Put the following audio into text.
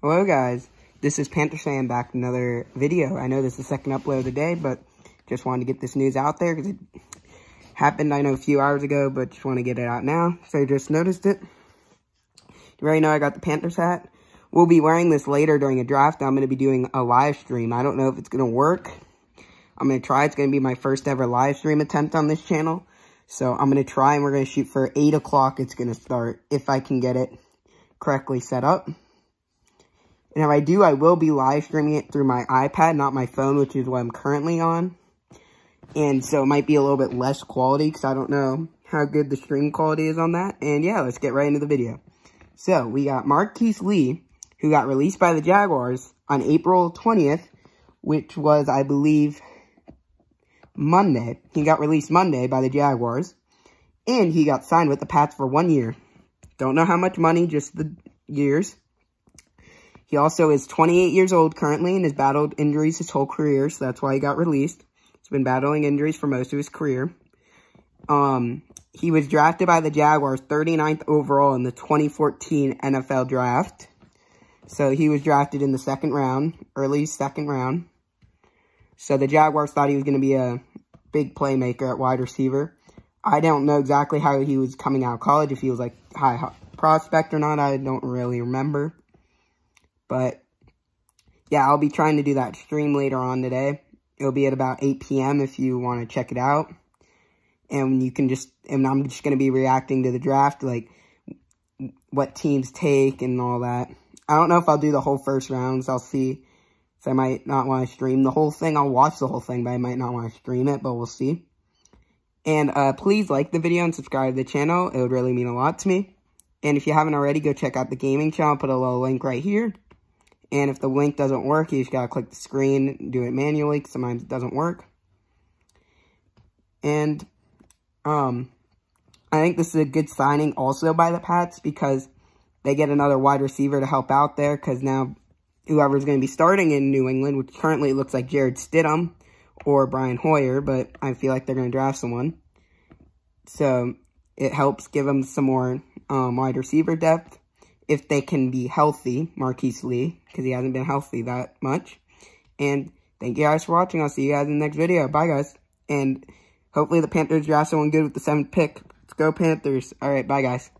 Hello guys, this is Panther Sam back another video. I know this is the second upload of the day, but just wanted to get this news out there because it happened, I know, a few hours ago, but just want to get it out now. So I just noticed it. You already know I got the Panthers hat. We'll be wearing this later during a draft. I'm going to be doing a live stream. I don't know if it's going to work. I'm going to try. It's going to be my first ever live stream attempt on this channel. So I'm going to try and we're going to shoot for 8 o'clock. It's going to start if I can get it correctly set up. And if I do, I will be live streaming it through my iPad, not my phone, which is what I'm currently on. And so it might be a little bit less quality because I don't know how good the stream quality is on that. And yeah, let's get right into the video. So we got Marqise Lee, who got released by the Jaguars on April 20th, which was, I believe, Monday. He got released Monday by the Jaguars. And he got signed with the Pats for one year. Don't know how much money, just the years. He also is 28 years old currently and has battled injuries his whole career, so that's why he got released. He's been battling injuries for most of his career. Um, he was drafted by the Jaguars 39th overall in the 2014 NFL draft. So he was drafted in the second round, early second round. So the Jaguars thought he was going to be a big playmaker at wide receiver. I don't know exactly how he was coming out of college, if he was like high prospect or not. I don't really remember. But, yeah, I'll be trying to do that stream later on today. It'll be at about 8 p.m. if you want to check it out. And you can just, and I'm just going to be reacting to the draft, like, what teams take and all that. I don't know if I'll do the whole first rounds. I'll see. So I might not want to stream the whole thing. I'll watch the whole thing, but I might not want to stream it, but we'll see. And uh, please like the video and subscribe to the channel. It would really mean a lot to me. And if you haven't already, go check out the gaming channel. I'll put a little link right here. And if the link doesn't work, you just got to click the screen, and do it manually, sometimes it doesn't work. And um, I think this is a good signing also by the Pats because they get another wide receiver to help out there because now whoever's going to be starting in New England, which currently looks like Jarrett Stidham or Brian Hoyer, but I feel like they're going to draft someone. So it helps give them some more um, wide receiver depth if they can be healthy, Marqise Lee, because he hasn't been healthy that much. And thank you guys for watching. I'll see you guys in the next video. Bye, guys. And hopefully the Panthers draft someone good with the seventh pick. Let's go, Panthers. All right, bye, guys.